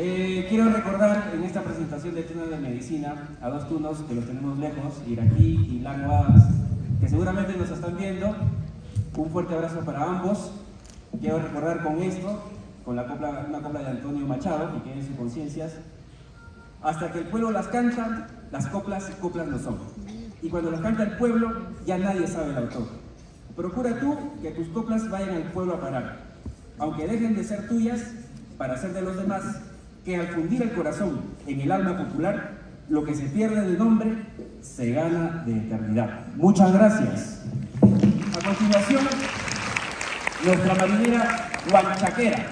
Eh, quiero recordar en esta presentación de turno de medicina a dos tunos que los tenemos lejos, Iraquí y Languas, que seguramente nos están viendo. Un fuerte abrazo para ambos. Quiero recordar con esto, con la copla, una copla de Antonio Machado, que quede en sus conciencias. Hasta que el pueblo las canta, las coplas, coplas no son. Y cuando las canta el pueblo, ya nadie sabe el autor. Procura tú que tus coplas vayan al pueblo a parar, aunque dejen de ser tuyas para ser de los demás que al fundir el corazón en el alma popular, lo que se pierde de nombre se gana de eternidad. Muchas gracias. A continuación, nuestra marinera Huanchaquera.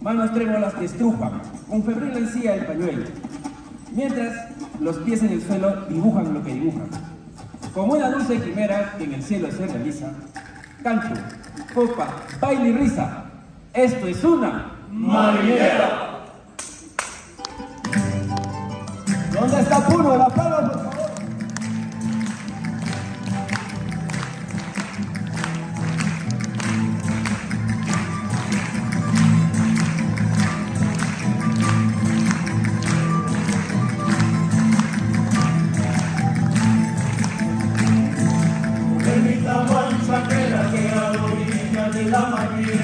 Manos trémolas que estrujan, con febril encía el pañuelo, mientras los pies en el suelo dibujan lo que dibujan. Como una dulce quimera que en el cielo se realiza, canto, copa, baile y risa. Esto es una marinera. ¿Dónde está Puno? La palma, por favor. Permita manchaquera que a la orilla de la marinera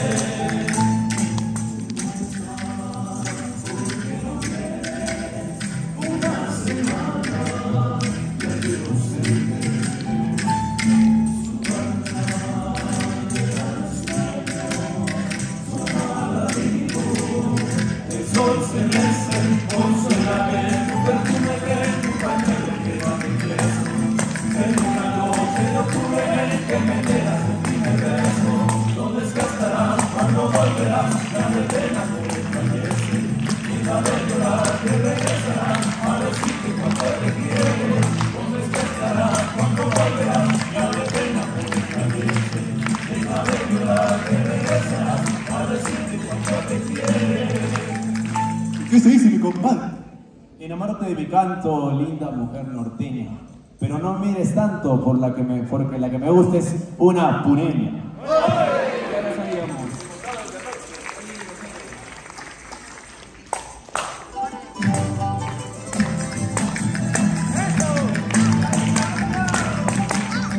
El ¿Qué se dice, mi compadre? Enamarte de mi canto, linda mujer norteña. Pero no mires tanto por la que me, porque la que me gusta es una sabíamos.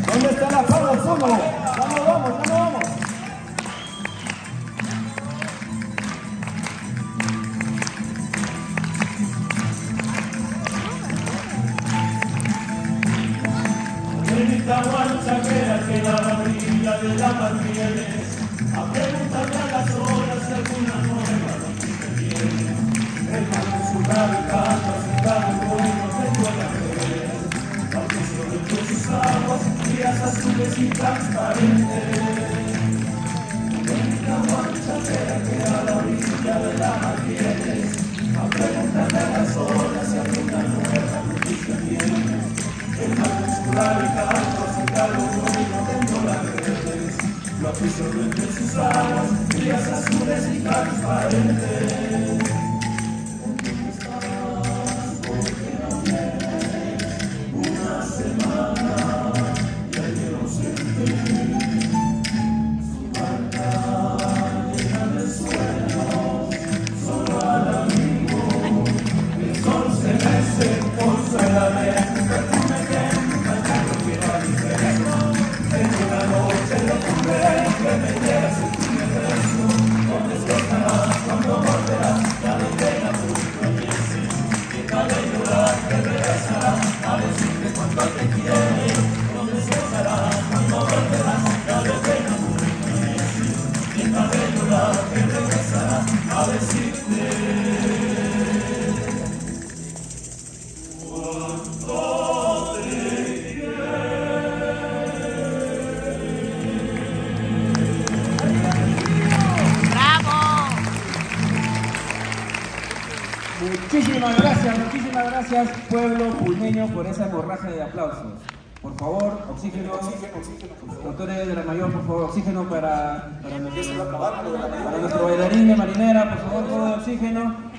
¿Dónde está la palma, Somo? De mar tienes, a preguntarle a las horas si alguna nueva noticia mar de su navegando, asustado por no tengo la. La fusión entre sus aguas, días azules y transparentes. Lo absorbe entre sus aguas, días azules Muchísimas gracias, muchísimas gracias, pueblo pulmeño, por esa hemorragia de aplausos. Por favor, oxígeno, doctores de la mayor, por favor, oxígeno para, para nuestro bailarín de marinera, por favor, todo oxígeno.